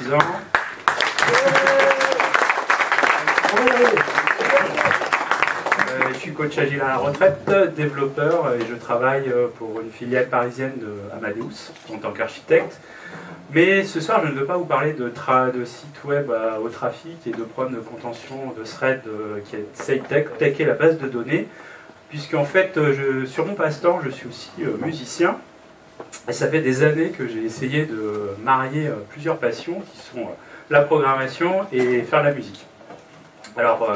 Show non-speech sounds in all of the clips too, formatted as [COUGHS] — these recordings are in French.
26 ans. Euh, je suis coach agile à la retraite, développeur, et je travaille euh, pour une filiale parisienne de Amadeus en tant qu'architecte. Mais ce soir, je ne veux pas vous parler de, de sites web au trafic et de problèmes de contention de thread euh, qui essaye d'attaquer la base de données, puisqu'en fait, sur mon passe-temps, je suis aussi musicien. Ça fait des années que j'ai essayé de marier plusieurs passions qui sont la programmation et faire de la musique. Alors,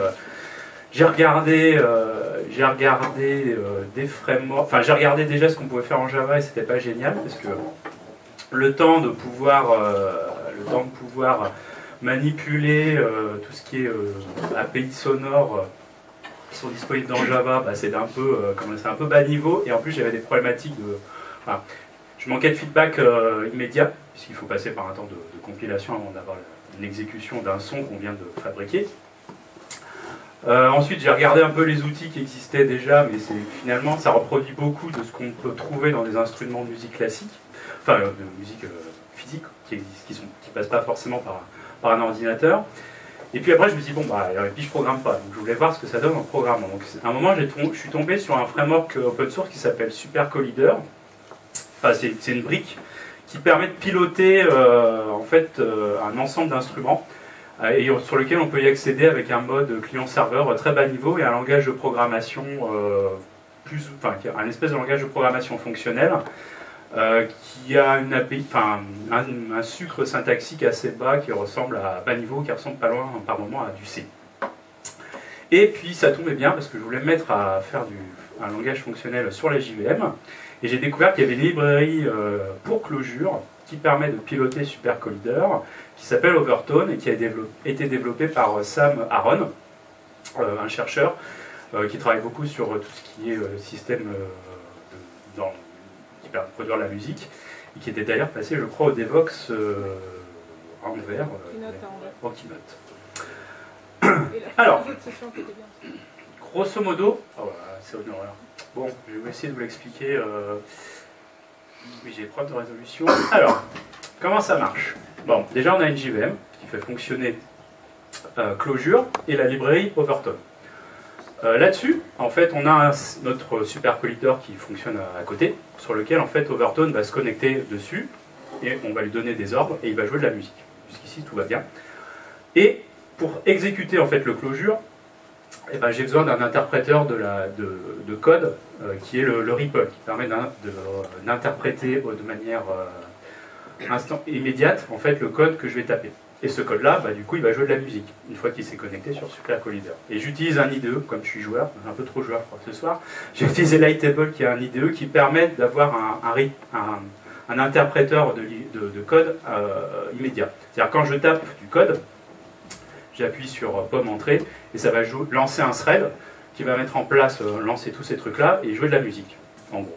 j'ai regardé, euh, j'ai regardé euh, des frameworks, enfin j'ai regardé déjà ce qu'on pouvait faire en Java et c'était pas génial parce que le temps de pouvoir, euh, le temps de pouvoir manipuler tout ce qui est API sonore qui sont disponibles dans Java, bah, c'est un peu, un peu bas niveau et en plus j'avais des problématiques de, je manquais de feedback immédiat puisqu'il faut passer par un temps de, compilation avant d'avoir l'exécution d'un son qu'on vient de fabriquer. Euh, ensuite, j'ai regardé un peu les outils qui existaient déjà, mais finalement, ça reproduit beaucoup de ce qu'on peut trouver dans des instruments de musique classique, enfin euh, de musique euh, physique, qui qui passent pas forcément par, par un ordinateur. Et puis après, je me suis dit, bon, bah, et puis je programme pas. Donc je voulais voir ce que ça donne en programmant. Donc à un moment, je suis tombé sur un framework open source qui s'appelle Super Collider. C'est une brique qui permet de piloter en fait un ensemble d'instruments euh, sur lequel on peut y accéder avec un mode client-serveur très bas niveau et un langage de programmation euh, plus, de langage de programmation fonctionnel euh, qui a un, sucre syntaxique assez bas qui ressemble à bas niveau, qui ressemble pas loin par moment à du C. Et puis ça tombait bien parce que je voulais me mettre à faire du, un langage fonctionnel sur la JVM et j'ai découvert qu'il y avait une librairie pour Clojure qui permet de piloter Super Collider qui s'appelle Overtone et qui a été développé par euh, Sam Aaron, euh, un chercheur euh, qui travaille beaucoup sur tout ce qui est système dans, qui permet de produire la musique et qui était d'ailleurs passé, je crois, au Devox en vert, au Keynote. [COUGHS] Alors, grosso modo, oh, c'est horreur. Bon, je vais essayer de vous l'expliquer. Oui, j'ai preuve de résolution. [COUGHS] Alors, comment ça marche? Bon, déjà on a une JVM qui fait fonctionner euh, Clojure et la librairie Overton. Euh, là-dessus, en fait, on a notre super collider qui fonctionne à, côté, sur lequel en fait Overton va se connecter dessus et on va lui donner des ordres et il va jouer de la musique. Jusqu'ici, tout va bien. Et pour exécuter en fait le Clojure, eh ben, j'ai besoin d'un interpréteur de, la, de, code euh, qui est le, le, qui permet d'interpréter de, manière instant immédiate en fait le code que je vais taper. Et ce code-là, bah, du coup, il va jouer de la musique une fois qu'il s'est connecté sur Super Collider. Et j'utilise un IDE, comme je suis joueur, un peu trop joueur ce soir, j'ai utilisé Lightable qui est un IDE qui permet d'avoir un, un, interpréteur de, de, code euh, immédiat. C'est-à-dire quand je tape du code, j'appuie sur euh, pomme entrée et ça va lancer un thread qui va mettre en place, euh, lancer tous ces trucs-là et jouer de la musique, en gros.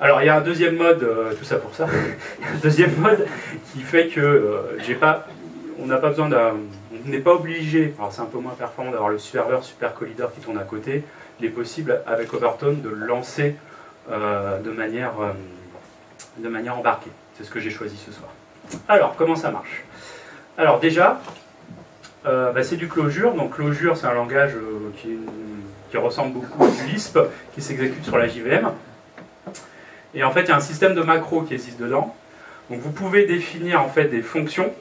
Alors il y a un deuxième mode, euh, tout ça pour ça, [LAUGHS] un deuxième mode qui fait que pas, on n'a pas besoin d'un, on n'est pas obligé, c'est un peu moins performant d'avoir le serveur Super Collider qui tourne à côté, il est possible avec Overtone de le lancer de, manière, de manière embarquée. C'est ce que j'ai choisi ce soir. Alors comment ça marche? Alors déjà, bah, c'est du Clojure, donc Clojure c'est un langage qui, qui ressemble beaucoup à Lisp, qui s'exécute sur la JVM. Et en fait, il y a un système de macros qui existe dedans. Donc vous pouvez définir en fait des fonctions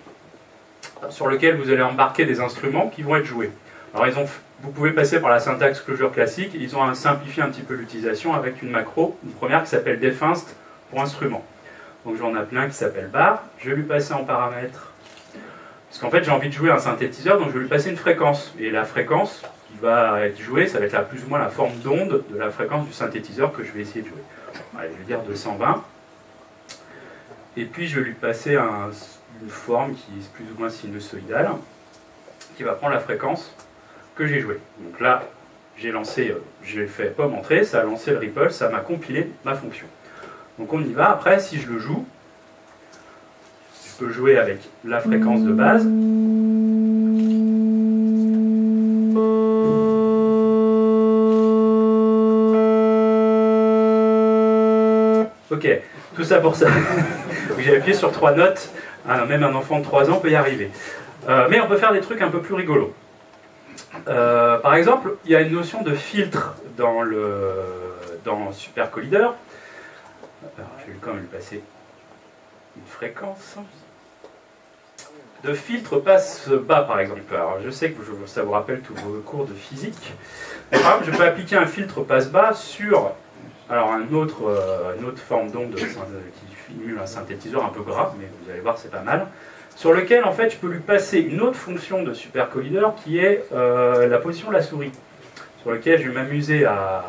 sur lesquelles vous allez embarquer des instruments qui vont être joués. Alors ils ont, vous pouvez passer par la syntaxe closure classique. Ils ont simplifié un petit peu l'utilisation avec une macro, une première qui s'appelle definst pour instrument. Donc j'en ai plein qui s'appelle bar. Je vais lui passer en paramètre. Parce qu'en fait j'ai envie de jouer un synthétiseur, donc je vais lui passer une fréquence. Et la fréquence qui va être jouée, ça va être la, plus ou moins la forme d'onde de la fréquence du synthétiseur que je vais essayer de jouer je vais dire 220. Et puis je vais lui passer une forme qui est plus ou moins sinusoïdale, qui va prendre la fréquence que j'ai jouée. Donc là, j'ai lancé, euh, j'ai fait pomme entrée, ça a lancé le ripple, ça m'a compilé ma fonction. Donc on y va. Après, si je le joue, jouer avec la fréquence de base. Ok, tout ça pour ça. [LAUGHS] J'ai appuyé sur trois notes même un enfant de 3 ans peut y arriver. Euh, mais on peut faire des trucs un peu plus rigolos. Euh, par exemple, il y a une notion de filtre dans, le, dans Super Collider. je vais quand même passer une fréquence. De filtre passe bas, par exemple. Alors, je sais que ça vous rappelle tous vos cours de physique. par exemple, je peux appliquer un filtre passe bas sur alors, un autre, euh, une autre forme d'onde qui simule un synthétiseur un peu gras, mais vous allez voir, c'est pas mal sur lequel en fait je peux lui passer une autre fonction de supercollider qui est euh, la position de la souris, sur lequel je vais m'amuser à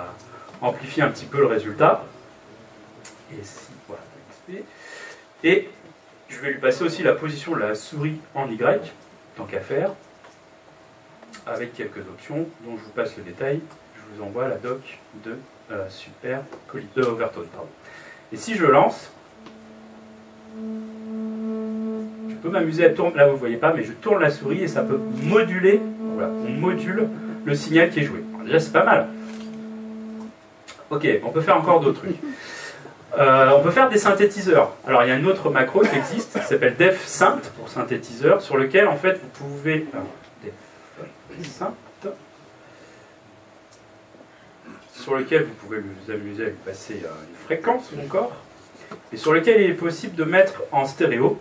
amplifier un petit peu le résultat. Et, voilà, et je vais lui passer aussi la position de la souris en Y, tant qu'à faire, avec quelques options dont je vous passe le détail. Je vous envoie la doc de euh, Super de Overtone. Et si je lance, peux m'amuser à tourner, là vous ne voyez pas, mais je tourne la souris et ça peut moduler, voilà, on module le signal qui est joué. déjà c'est pas mal. Ok, on peut faire encore d'autres trucs. Euh, on peut faire des synthétiseurs. Alors il y a une autre macro qui existe, qui s'appelle defsynth pour synthétiseur, sur lequel en fait vous pouvez... sur lequel vous pouvez vous amuser à lui passer euh, une fréquence encore, et sur lequel il est possible de mettre en stéréo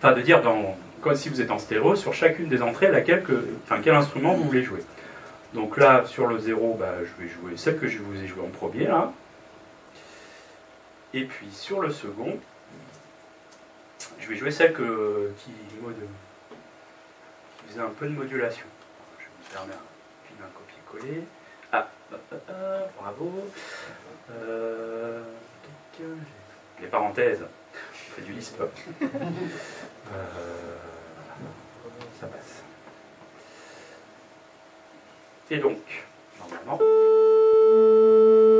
enfin de dire dans, comme si vous êtes en stéréo, sur chacune des entrées, laquelle que, enfin, quel instrument vous voulez jouer. Donc là, sur le 0, bah, je vais jouer celle que je vous ai jouée en premier, là. Et puis sur le second, je vais jouer celle que, qui, mode, qui faisait un peu de modulation. Je vais me permettre un, copier-coller. Ah, bravo. Euh, les parenthèses, on fait du Lisp. [LAUGHS] Euh, ça passe. Et donc, normalement,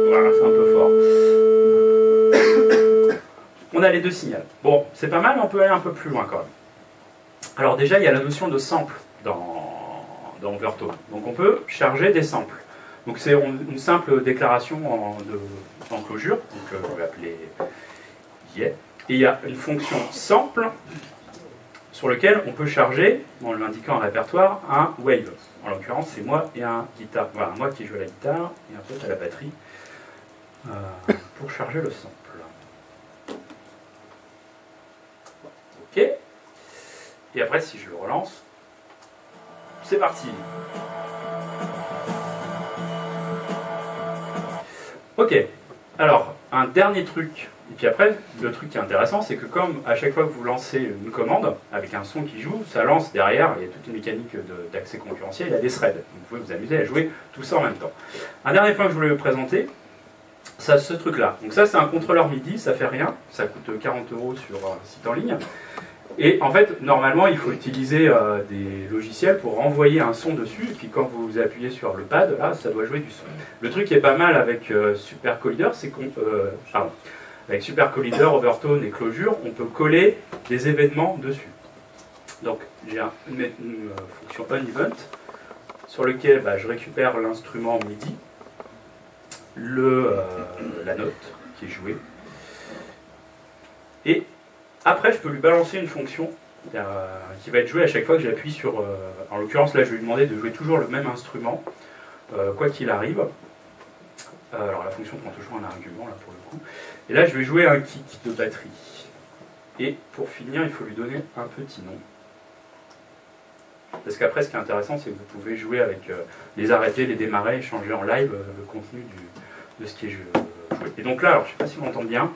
voilà, c'est un peu fort. On a les deux signaux. Bon, c'est pas mal, mais on peut aller un peu plus loin quand même. Alors déjà, il y a la notion de sample dans, dans. Donc on peut charger des samples. Donc c'est une simple déclaration en, de, closure, donc euh, on va appeler yeah. Et il y a une fonction sample sur lequel on peut charger, en l'indiquant en répertoire, un wave. En l'occurrence, c'est moi et un guitare. Voilà, moi qui joue à la guitare et un peu à la batterie euh, pour charger le sample. Ok. Et après, si je le relance, c'est parti. Ok. Alors, un dernier truc et puis après, le truc qui est intéressant, c'est que comme à chaque fois que vous lancez une commande avec un son qui joue, ça lance derrière, il y a toute une mécanique d'accès concurrentiel, il y a des threads. Vous pouvez vous amuser à jouer tout ça en même temps. Un dernier point que je voulais vous présenter, c'est ce truc-là. Donc ça, c'est un contrôleur MIDI, ça fait rien, ça coûte 40 euros sur un site en ligne. Et en fait, normalement, il faut utiliser euh, des logiciels pour envoyer un son dessus. Et puis quand vous appuyez sur le pad, là, ça doit jouer du son. Le truc qui est pas mal avec euh, Super Collider, c'est qu'on... Euh, pardon. Avec Super Collider, Overtone et Clojure, on peut coller des événements dessus. Donc j'ai une, euh, fonction onEvent sur lequel bah, je récupère l'instrument MIDI, le, la note qui est jouée, et après je peux lui balancer une fonction euh, qui va être jouée à chaque fois que j'appuie sur... en l'occurrence là je vais lui demander de jouer toujours le même instrument, quoi qu'il arrive. alors la fonction prend toujours un argument là pour le coup. Et là, je vais jouer un kick de batterie. Et pour finir, il faut lui donner un petit nom. Parce qu'après, ce qui est intéressant, c'est que vous pouvez jouer avec euh, les arrêter, les démarrer changer en live euh, le contenu de ce qui est joué. Et donc là, alors, je ne sais pas si vous m'entendez bien.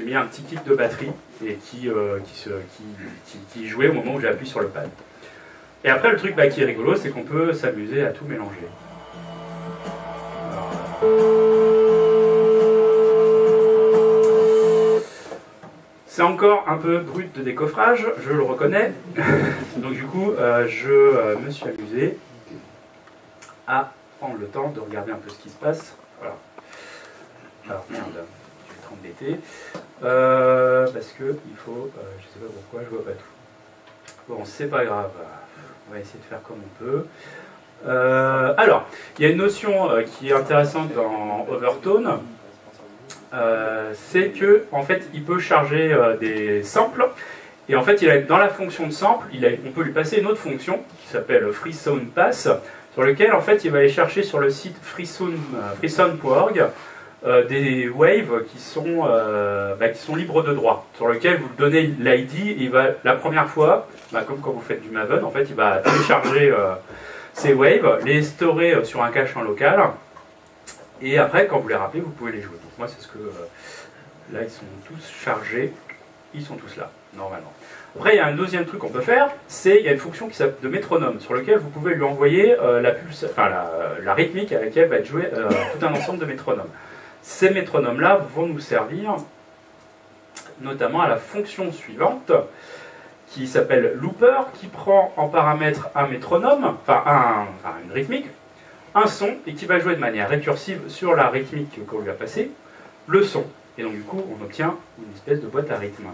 J'ai mis un petit kick de batterie et qui, euh, qui, jouait au moment où j'appuie sur le pad. Et après, le truc bah, qui est rigolo, c'est qu'on peut s'amuser à tout mélanger. C'est encore un peu brut de décoffrage, je le reconnais. [LAUGHS] Donc du coup, euh, je euh, me suis amusé à prendre le temps de regarder un peu ce qui se passe. Voilà. Alors merde, je vais t'embêter. Euh, parce que il faut, je sais pas pourquoi, je vois pas tout. Bon, c'est pas grave. On va essayer de faire comme on peut. Euh, alors, il y a une notion euh, qui est intéressante dans Overtone, euh, c'est que en fait, il peut charger euh, des samples. Et en fait, il a, dans la fonction de sample, on peut lui passer une autre fonction qui s'appelle FreeSoundPass, sur lequel en fait, il va aller chercher sur le site freesound, euh, freesound.org euh, des waves qui sont, euh, bah, qui sont libres de droit, sur lequel vous donnez l'ID il la première fois, bah, comme quand vous faites du Maven, en fait, il va télécharger euh, ces waves, les storer sur un cache en local. Et après, quand vous les rappelez, vous pouvez les jouer. Donc moi, c'est ce que... là, ils sont tous chargés. Ils sont tous là, normalement. Après, il y a un deuxième truc qu'on peut faire, c'est il y a une fonction qui s'appelle de métronome, sur lequel vous pouvez lui envoyer la, pulse, enfin, la, la rythmique à laquelle va être joué tout un ensemble de métronomes. Ces métronomes-là vont nous servir notamment à la fonction suivante, qui s'appelle looper, qui prend en paramètre un métronome, enfin un- une rythmique, un son et qui va jouer de manière récursive sur la rythmique qu'on lui a passée, le son. Et donc du coup, on obtient une espèce de boîte à rythme.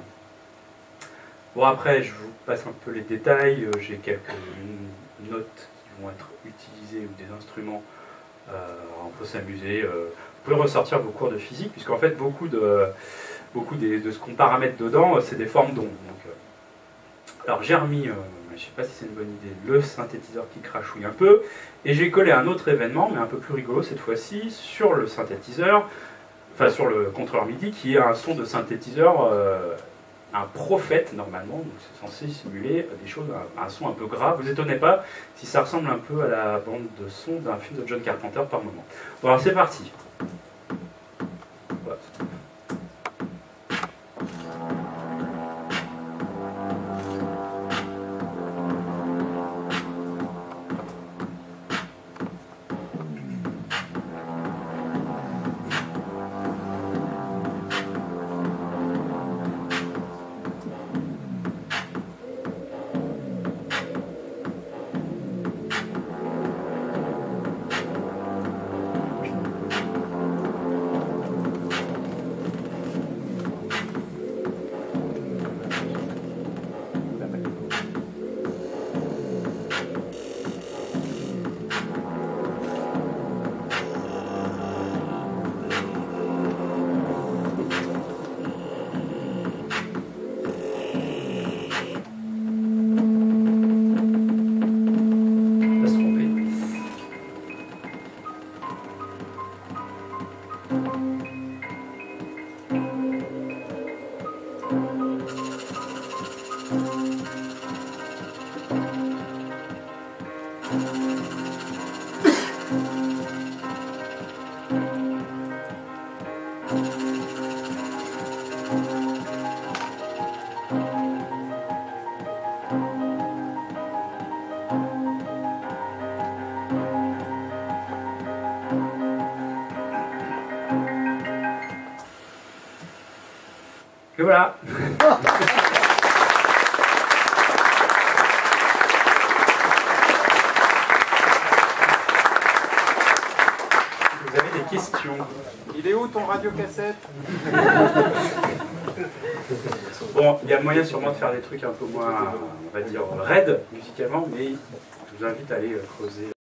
Bon après, je vous passe un peu les détails. Euh, J'ai quelques notes qui vont être utilisées ou des instruments. Euh, on peut s'amuser. euh. Vous pouvez ressortir vos cours de physique, puisqu'en fait, beaucoup de, beaucoup de ce qu'on paramètre dedans, euh, c'est des formes d'ondes. Alors j'ai remis, je ne sais pas si c'est une bonne idée, le synthétiseur qui crachouille un peu, et j'ai collé un autre événement, mais un peu plus rigolo cette fois-ci, sur le synthétiseur, enfin sur le contrôleur MIDI, qui est un son de synthétiseur, un prophète normalement, c'est censé simuler des choses, un, un son un peu grave. Vous étonnez pas si ça ressemble un peu à la bande de son d'un film de John Carpenter par moment. Bon alors c'est parti. Ton radiocassette [LAUGHS] Bon, il y a moyen sûrement de faire des trucs un peu moins, on va dire, raides musicalement, mais je vous invite à aller euh, creuser.